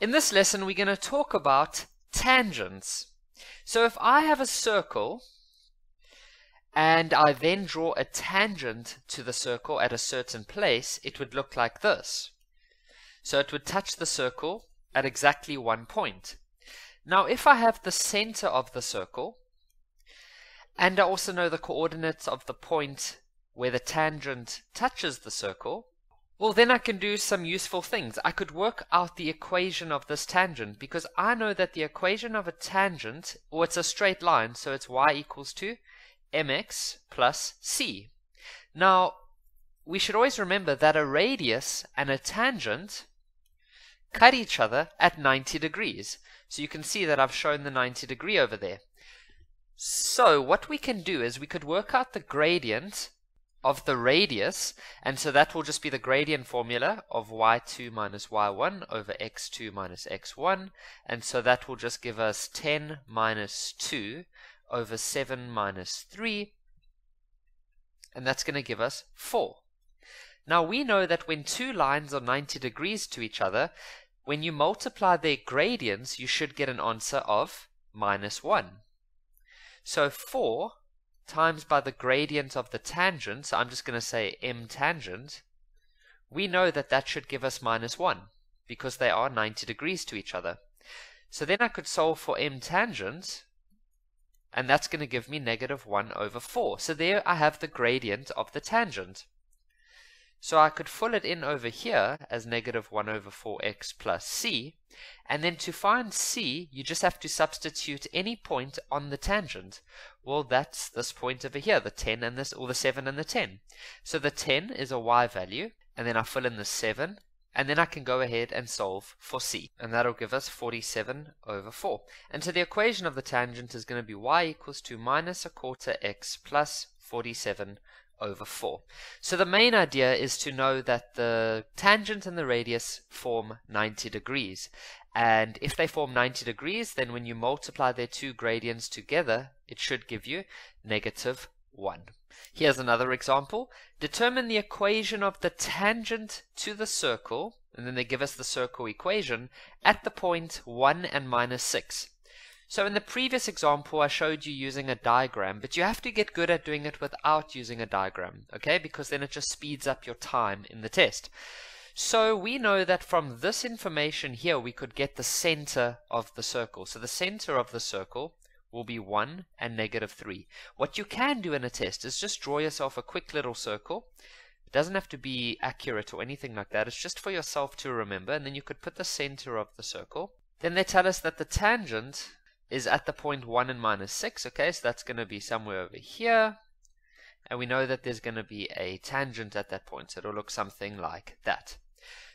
In this lesson, we're going to talk about tangents. So if I have a circle and I then draw a tangent to the circle at a certain place, it would look like this. So it would touch the circle at exactly one point. Now if I have the center of the circle, and I also know the coordinates of the point where the tangent touches the circle, well, then I can do some useful things. I could work out the equation of this tangent because I know that the equation of a tangent, or it's a straight line, so it's y equals to mx plus c. Now, we should always remember that a radius and a tangent cut each other at 90 degrees. So you can see that I've shown the 90 degree over there. So what we can do is we could work out the gradient of the radius, and so that will just be the gradient formula of y2 minus y1 over x2 minus x1, and so that will just give us 10 minus 2 over 7 minus 3, and that's going to give us 4. Now we know that when two lines are 90 degrees to each other, when you multiply their gradients, you should get an answer of minus 1. So 4 times by the gradient of the tangent, so I'm just going to say m tangent, we know that that should give us minus 1 because they are 90 degrees to each other. So then I could solve for m tangent and that's going to give me negative 1 over 4. So there I have the gradient of the tangent. So I could fill it in over here as negative 1 over 4x plus c. And then to find c, you just have to substitute any point on the tangent. Well, that's this point over here, the 10 and this, or the 7 and the 10. So the 10 is a y value, and then I fill in the 7, and then I can go ahead and solve for c. And that'll give us 47 over 4. And so the equation of the tangent is going to be y equals to minus a quarter x plus 47 over 4. So the main idea is to know that the tangent and the radius form 90 degrees. And if they form 90 degrees, then when you multiply their two gradients together, it should give you negative 1. Here's another example. Determine the equation of the tangent to the circle, and then they give us the circle equation, at the point 1 and minus 6. So in the previous example, I showed you using a diagram, but you have to get good at doing it without using a diagram, okay? Because then it just speeds up your time in the test. So we know that from this information here, we could get the center of the circle. So the center of the circle will be 1 and negative 3. What you can do in a test is just draw yourself a quick little circle. It doesn't have to be accurate or anything like that. It's just for yourself to remember, and then you could put the center of the circle. Then they tell us that the tangent is at the point 1 and minus 6. Okay, so that's going to be somewhere over here. And we know that there's going to be a tangent at that point, so it'll look something like that.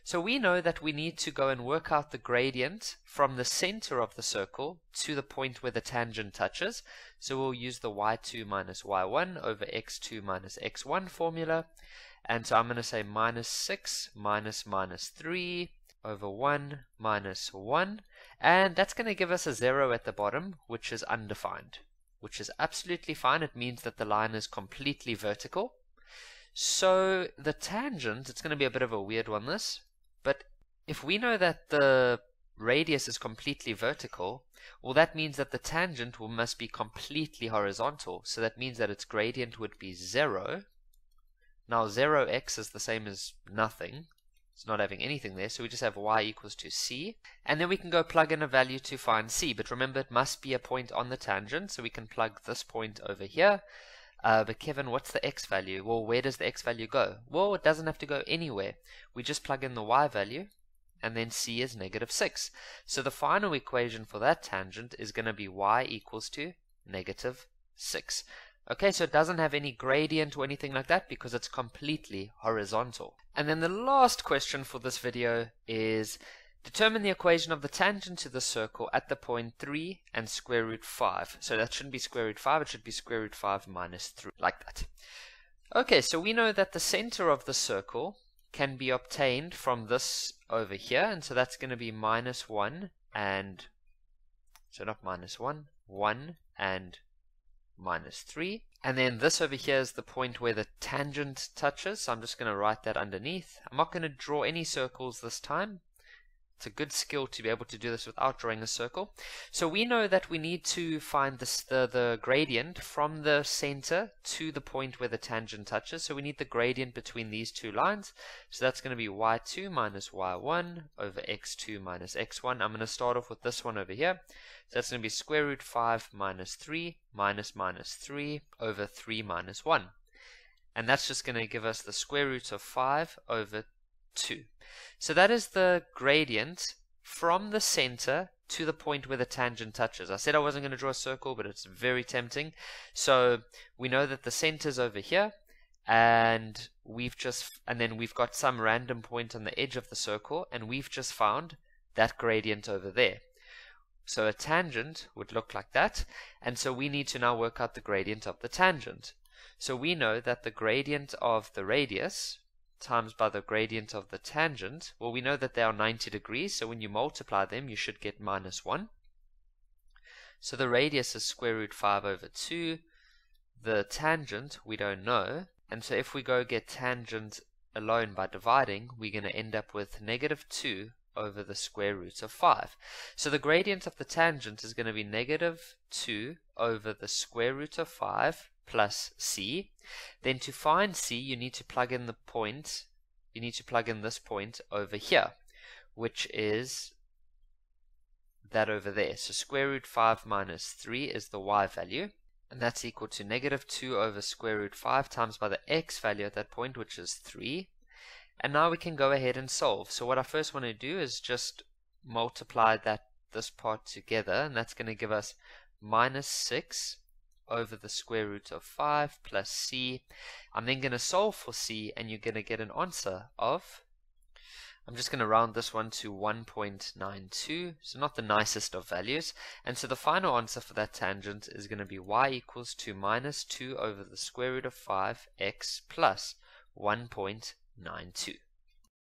So we know that we need to go and work out the gradient from the center of the circle to the point where the tangent touches. So we'll use the y2 minus y1 over x2 minus x1 formula. And so I'm going to say minus 6 minus minus 3 over 1 minus 1. And that's going to give us a 0 at the bottom, which is undefined, which is absolutely fine. It means that the line is completely vertical. So the tangent, it's going to be a bit of a weird one, this. But if we know that the radius is completely vertical, well, that means that the tangent will, must be completely horizontal. So that means that its gradient would be 0. Now 0x is the same as nothing. It's not having anything there, so we just have y equals to c. And then we can go plug in a value to find c. But remember, it must be a point on the tangent, so we can plug this point over here. Uh, but Kevin, what's the x value? Well, where does the x value go? Well, it doesn't have to go anywhere. We just plug in the y value, and then c is negative 6. So the final equation for that tangent is going to be y equals to negative 6. Okay, so it doesn't have any gradient or anything like that because it's completely horizontal. And then the last question for this video is determine the equation of the tangent to the circle at the point 3 and square root 5. So that shouldn't be square root 5, it should be square root 5 minus 3, like that. Okay, so we know that the center of the circle can be obtained from this over here, and so that's going to be minus 1 and, so not minus 1, 1 and minus 3. And then this over here is the point where the tangent touches. So I'm just going to write that underneath. I'm not going to draw any circles this time. It's a good skill to be able to do this without drawing a circle. So we know that we need to find this, the, the gradient from the center to the point where the tangent touches. So we need the gradient between these two lines. So that's going to be y2 minus y1 over x2 minus x1. I'm going to start off with this one over here. So that's going to be square root 5 minus 3 minus minus 3 over 3 minus 1. And that's just going to give us the square root of 5 over 2. So that is the gradient from the center to the point where the tangent touches. I said I wasn't going to draw a circle, but it's very tempting. So we know that the center is over here, and we've just and then we've got some random point on the edge of the circle, and we've just found that gradient over there. So a tangent would look like that, and so we need to now work out the gradient of the tangent. So we know that the gradient of the radius times by the gradient of the tangent, well, we know that they are 90 degrees, so when you multiply them, you should get minus 1. So the radius is square root 5 over 2. The tangent, we don't know. And so if we go get tangent alone by dividing, we're going to end up with negative 2 over the square root of 5. So the gradient of the tangent is going to be negative 2 over the square root of 5 plus c. Then to find c, you need to plug in the point, you need to plug in this point over here, which is that over there. So square root 5 minus 3 is the y value, and that's equal to negative 2 over square root 5 times by the x value at that point, which is 3. And now we can go ahead and solve. So what I first want to do is just multiply that this part together, and that's going to give us minus 6 over the square root of 5 plus c. I'm then going to solve for c and you're going to get an answer of I'm just going to round this one to 1.92, so not the nicest of values. And so the final answer for that tangent is going to be y equals to minus 2 over the square root of 5x plus 1.92. 9 2.